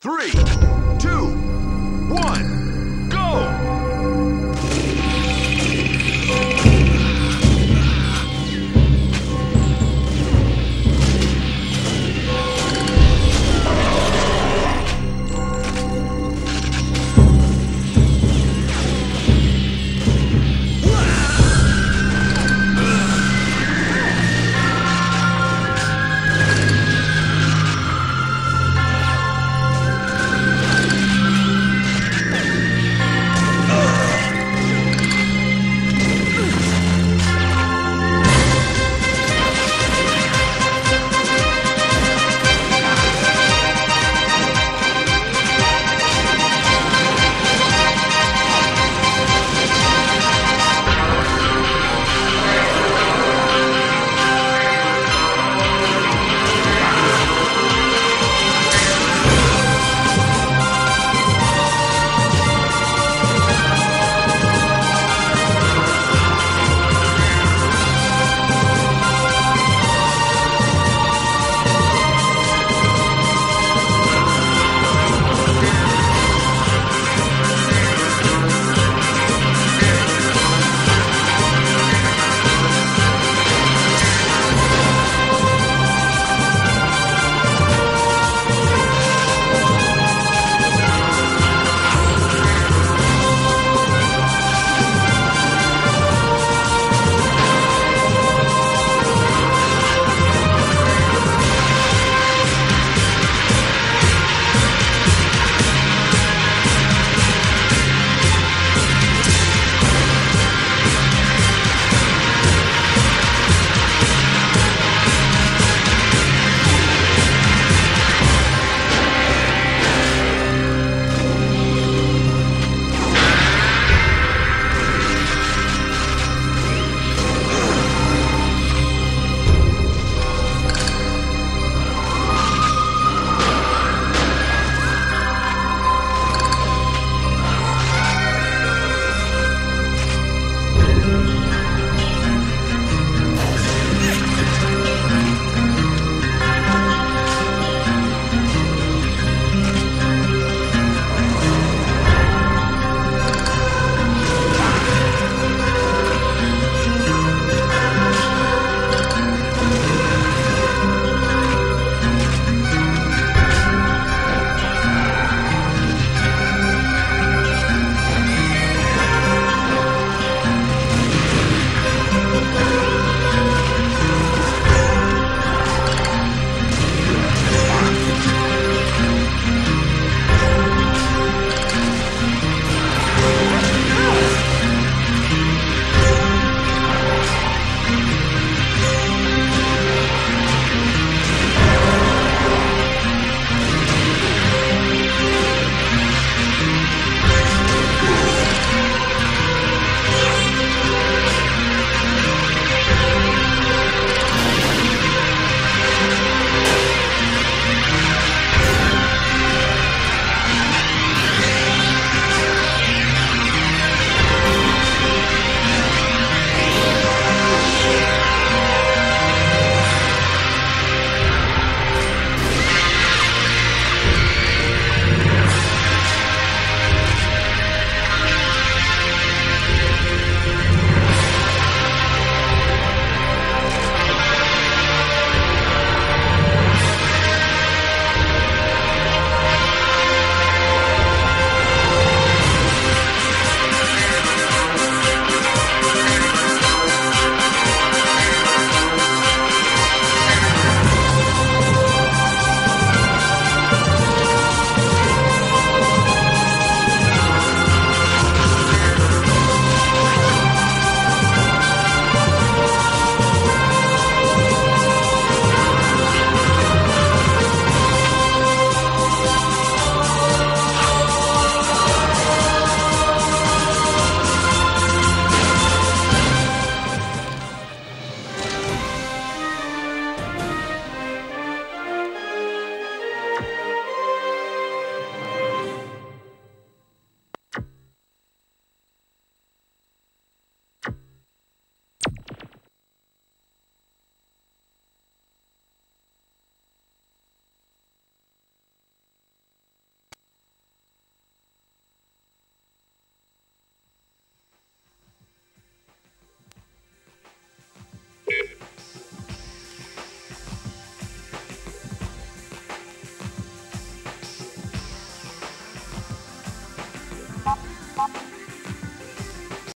three, two, one!